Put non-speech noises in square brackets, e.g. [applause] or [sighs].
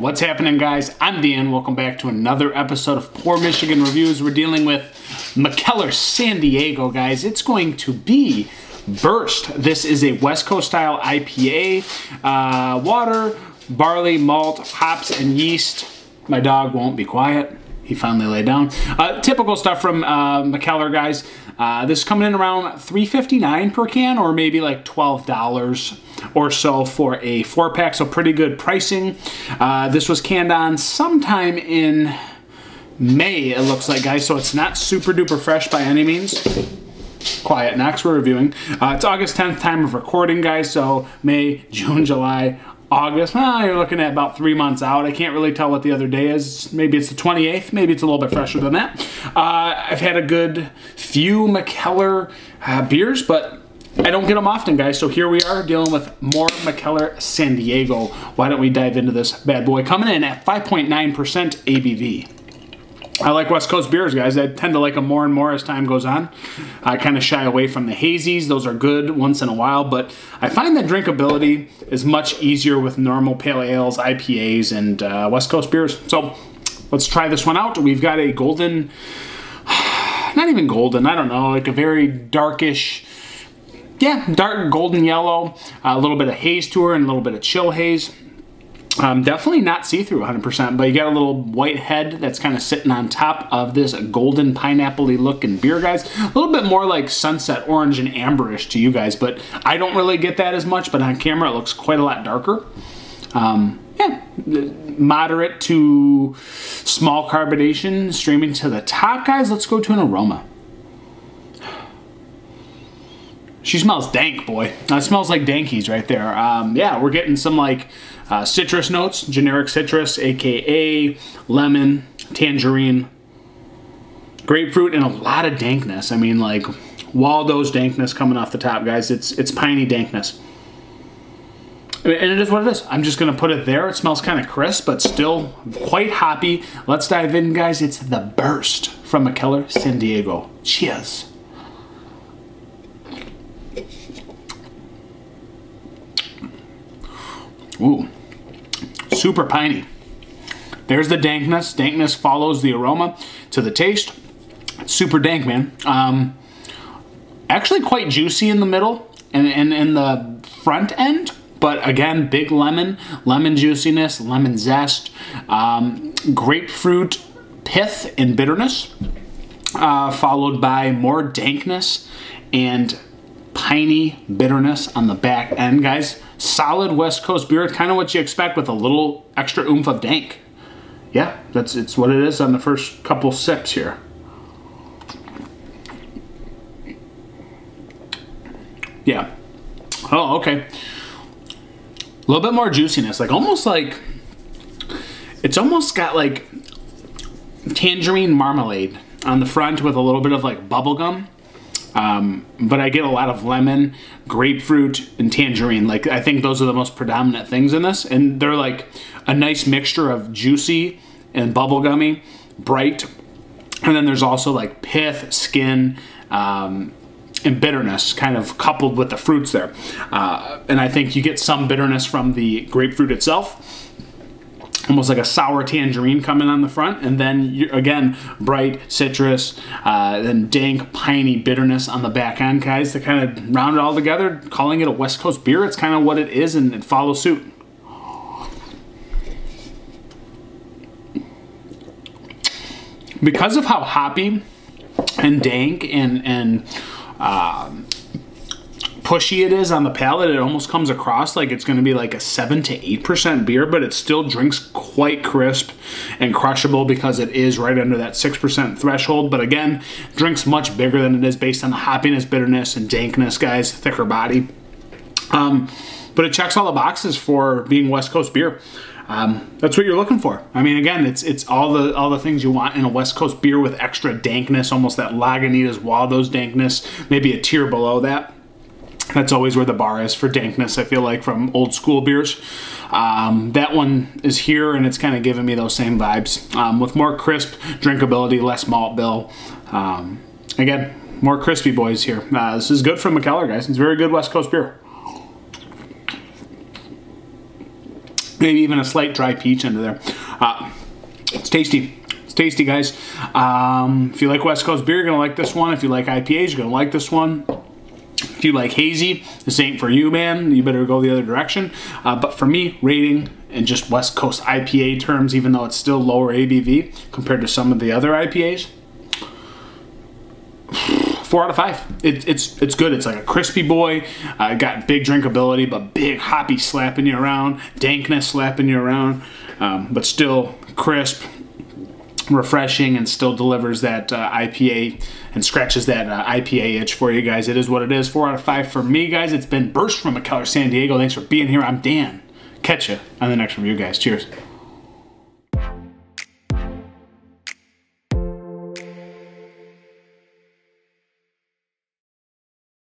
What's happening, guys? I'm Dan. Welcome back to another episode of Pour Michigan Reviews. We're dealing with Mikkeller San Diego, guys. It's going to be Burst. This is a West Coast style IPA. Uh, water, barley, malt, hops, and yeast. My dog won't be quiet. He finally laid down. Uh, typical stuff from uh, Mikkeller, guys. Uh, this is coming in around $3.59 per can, or maybe like $12 or so for a four pack. So pretty good pricing. Uh, this was canned on sometime in May, it looks like, guys. So it's not super duper fresh by any means. Quiet. Next, we're reviewing. Uh, it's August 10th time of recording, guys. So May, June, July, August, well, you're looking at about three months out. I can't really tell what the other day is. Maybe it's the 28th. Maybe it's a little bit fresher than that. Uh, I've had a good few Mikkeller uh, beers, but I don't get them often, guys. So here we are dealing with more Mikkeller San Diego. Why don't we dive into this bad boy? Coming in at 5.9% ABV. I like West Coast beers, guys. I tend to like them more and more as time goes on. I kind of shy away from the hazies. Those are good once in a while, but I find that drinkability is much easier with normal pale ales, IPAs, and uh, West Coast beers. So let's try this one out. We've got a golden, [sighs] not even golden, I don't know, like a very darkish, yeah, dark golden yellow, a little bit of haze to her and a little bit of chill haze. Um, definitely not see-through 100%, but you got a little white head that's kind of sitting on top of this golden pineapple-y looking beer, guys. A little bit more like sunset orange and amberish to you guys, but I don't really get that as much, but on camera it looks quite a lot darker. Um, yeah, moderate to small carbonation streaming to the top, guys. Let's go to an aroma. She smells dank, boy. That smells like dankies right there. Um, yeah, we're getting some like uh, citrus notes, generic citrus, aka lemon, tangerine, grapefruit, and a lot of dankness. I mean, like Waldo's dankness coming off the top, guys. It's it's piney dankness. And it is what it is. I'm just going to put it there. It smells kind of crisp, but still quite hoppy. Let's dive in, guys. It's the Burst from Mikkeller San Diego. Cheers. Ooh, super piney. There's the dankness. Dankness follows the aroma to the taste. Super dank, man. Um, actually quite juicy in the middle and in, in the front end. But again, big lemon, lemon juiciness, lemon zest, um, grapefruit pith and bitterness, uh, followed by more dankness and piney bitterness on the back end, guys. Solid West Coast beer, kind of what you expect with a little extra oomph of dank. Yeah, that's it's what it is on the first couple sips here. Yeah. Oh, okay. A little bit more juiciness, like almost like it's almost got like tangerine marmalade on the front with a little bit of like bubblegum um, but I get a lot of lemon, grapefruit, and tangerine. Like I think those are the most predominant things in this, and they're like a nice mixture of juicy and bubblegummy, bright, and then there's also like pith, skin, um, and bitterness kind of coupled with the fruits there. Uh, and I think you get some bitterness from the grapefruit itself almost like a sour tangerine coming on the front, and then you, again bright citrus, uh, then dank piney bitterness on the back end, guys. To kind of round it all together, calling it a West Coast beer, it's kind of what it is, and it follows suit. Because of how hoppy and dank and and um, pushy it is on the palate, it almost comes across like it's going to be like a 7 to 8% beer, but it still drinks quite crisp and crushable because it is right under that 6% threshold. But again, drinks much bigger than it is based on the hoppiness, bitterness, and dankness, guys, thicker body. Um, but it checks all the boxes for being West Coast beer. Um, that's what you're looking for. I mean, again, it's it's all the all the things you want in a West Coast beer with extra dankness, almost that Lagunitas Waldo's dankness, maybe a tier below that. That's always where the bar is for dankness, I feel like, from old school beers. Um, that one is here, and it's kind of giving me those same vibes. Um, with more crisp drinkability, less malt bill. Um, again, more crispy boys here. Uh, this is good from Mikkeller, guys. It's very good West Coast beer. maybe even a slight dry peach under there. Uh, it's tasty. It's tasty, guys. Um, if you like West Coast beer, you're gonna like this one. If you like IPAs, you're gonna like this one. You like hazy, this ain't for you, man. You better go the other direction. Uh, but for me, rating in just West Coast IPA terms, even though it's still lower ABV compared to some of the other IPAs, [sighs] four out of five. It, it's it's good. It's like a crispy boy. Uh, got big drinkability, but big hoppy slapping you around, dankness slapping you around, um, but still crisp, refreshing, and still delivers that uh, IPA and scratches that uh, IPA itch for you guys. It is what it is. Four out of five for me, guys. It's been Burst from Mikkeller San Diego. Thanks for being here. I'm Dan. Catch you on the next review, guys. Cheers.